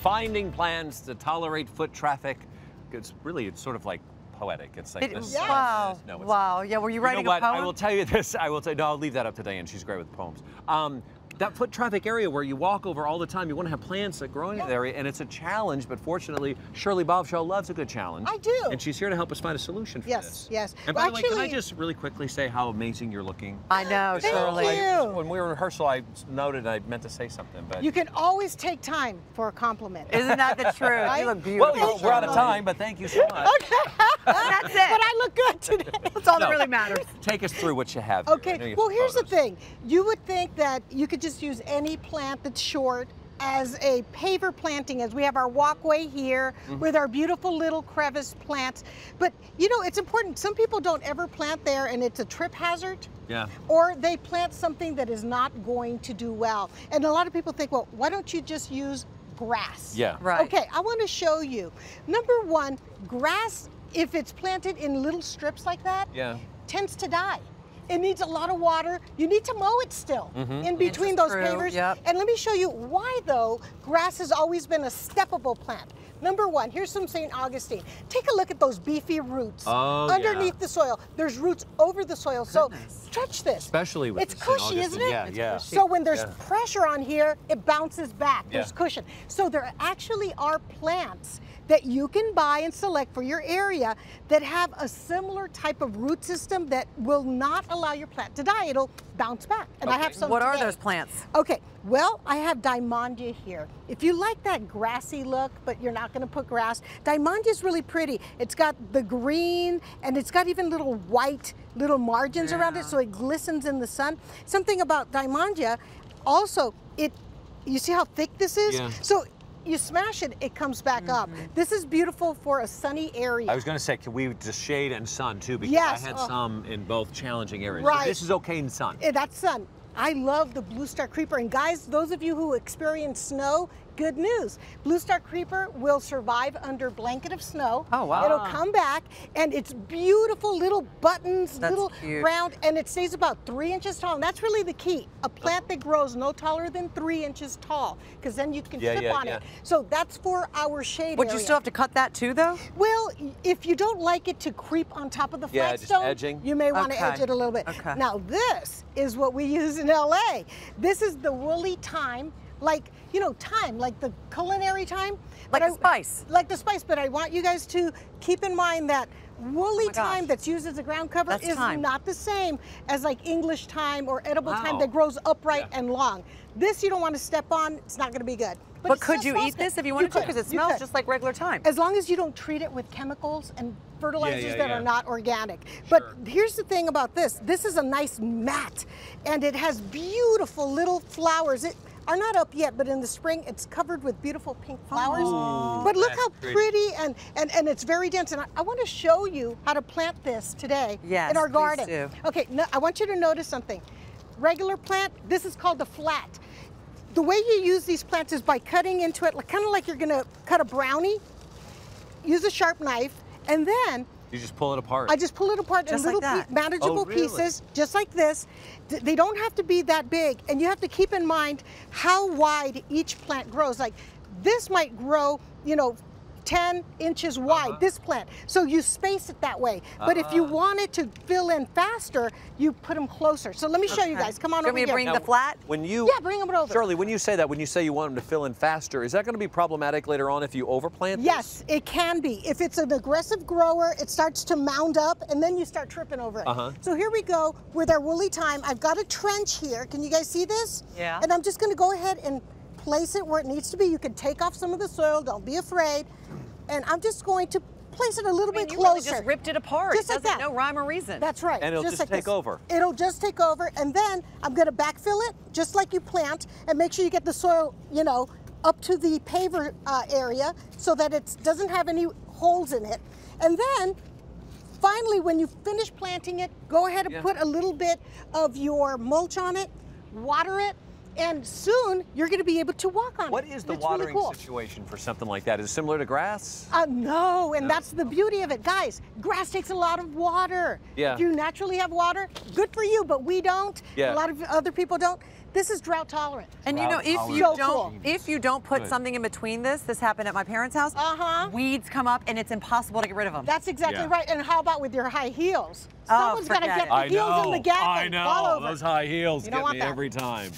Finding plans to tolerate foot traffic. It's really, it's sort of like poetic. It's like It- this. Wow. No, it's wow. Yeah, were you You writing know what? a poem? I will tell you this. I will tell. No, I'll leave that up to Diane. She's great with poems. Um, that foot traffic area where you walk over all the time, you want to have plants that grow in that area, and it's a challenge. But fortunately, Shirley Bovshow loves a good challenge. I do. And she's here to help us find a solution for Yes, this. yes. yes. And Well, by the way, can I just really quickly say how amazing you're looking? I know, Thank Shirley. you. I- when we were in rehearsal, I noted I meant to say something, but You can always take time for a compliment. Isn't that the truth? Right? You look beautiful. you're- we're out of time. But thank you so much. That's it. But I look good today. That's all that really matters. Take us through what you have. here. Okay, you well, have here's the thing. You would think that you could just use any plant that's short as a paver planting, as we have our walkway here Mm-hmm. with our beautiful little crevice plants. But, you know, it's important. Some people don't ever plant there and it's a trip hazard. Yeah. Or they plant something that is not going to do well. And a lot of people think, well, why don't you just use grass? Yeah. Right. Okay, I want to show you. Number one, grass, if it's planted in little strips like that, Yeah. tends to die. It needs a lot of water. You need to mow it still Mm-hmm. in between those true, pavers. yep. And let me show you why, though, grass has always been a steppable plant. Number one, here's some St. Augustine. Take a look at those beefy roots Oh, underneath yeah. the soil. There's roots over the soil. So Goodness. touch this. Especially with It's the St. cushy, isn't it? Yeah, It's yeah. cushy. So when there's Yeah. pressure on here, it bounces back. There's Yeah. cushion. So there actually are plants that you can buy and select for your area that have a similar type of root system that will not allow your plant to die. It'll bounce back. And I have some What are those plants? Okay, well, I have Dymondia here. If you like that grassy look, but you're not gonna put grass, Dymondia is really pretty. It's got the green and it's got even little white little margins around it so it glistens in the sun. Something about Dymondia, also, it, you see how thick this is? Yeah. So you smash it, it comes back up. Mm-hmm. This is beautiful for a sunny area. I was going to say, can we just shade and sun too? Because Yes, I had oh. some in both challenging areas. Right. So this is okay in sun. Eh, That's sun. I love the blue star creeper. And guys, those of you who experience snow, good news. Blue star creeper will survive under blanket of snow. Oh, wow. It'll come back and it's beautiful little buttons, That's little cute. round, and it stays about three inches tall. And that's really the key. A plant that grows no taller than three inches tall, because then you can Yeah, sip yeah, on yeah. it. So that's for our shade Would you still have to cut that too, though? Well, if you don't like it to creep on top of the Yeah, flagstone, edging. you may want to Okay. edge it a little bit. Okay. Now, this is what we use in LA. This is the woolly thyme, like, you know, thyme, like the culinary thyme. Like the I- spice. Like the spice, but I want you guys to keep in mind that woolly Oh my gosh. that's used as a ground cover That's is thyme. not the same as like English thyme or edible thyme Wow. that grows upright Yeah. and long. This you don't want to step on, it's not going to be good. But, it could you eat good. this if you wanted to? Because it smells could. just like regular thyme. As long as you don't treat it with chemicals and fertilizers yeah, that yeah. are not organic. But here's the thing about this. This is a nice mat and it has beautiful little flowers. It are not up yet, but in the spring it's covered with beautiful pink flowers. Oh, but look how pretty. pretty, and, and, and it's very dense. And I, I want to show you how to plant this today Yes, in our please garden. do. Okay, no, I want you to notice something. Regular plant, this is called the flat. The way you use these plants is by cutting into it, like, kind of like you're gonna cut a brownie. Use a sharp knife, and then You just pull it apart. I just pull it apart Just in little that? pe- manageable Oh, really? pieces, just like this. D- They don't have to be that big, and you have to keep in mind how wide each plant grows. Like this might grow, you know, 10 inches wide, Uh-huh. this plant. So you space it that way. But if you Ah. want it to fill in faster, you put them closer. So let me show you guys. Come on Do you want over me to here. bring the flat? When you Yeah, bring 'em over. Shirley, when you say that, when you say you want them to fill in faster, is that going to be problematic later on if you overplant? this? Yes, it can be. If it's an aggressive grower, it starts to mound up and then you start tripping over it. Uh-huh. So here we go with our woolly thyme. I've got a trench here. Can you guys see this? Yeah. And I'm just going to go ahead and place it where it needs to be. You can take off some of the soil. Don't be afraid. And I'm just going to place it a little I mean, bit you closer. really just ripped it apart. Just it like that. no rhyme or reason. That's right. And it'll just like take this. over. It'll just take over, and then I'm going to backfill it just like you plant, and make sure you get the soil, you know, up to the paver uh, area so that it doesn't have any holes in it. And then, finally, when you finish planting it, go ahead and Yeah. put a little bit of your mulch on it, water it. And soon you're going to be able to walk on What it. is the It's really watering cool. situation for something like that? Is it similar to grass? Uh, no, and that's the beauty of it. Guys, grass takes a lot of water. Yeah. If you naturally have water, good for you, but we don't. Yeah. A lot of other people don't. This is drought tolerant. And you know, Drought if you. So don't, cool. if you don't put Good. something in between this, this happened at my parents' house. Uh-huh. Weeds come up, and it's impossible to get rid of them. That's exactly Yeah. right. And how about with your high heels? Oh, got to forget get it. the heels in the gap I and know. fall over. Those high heels You get me every time.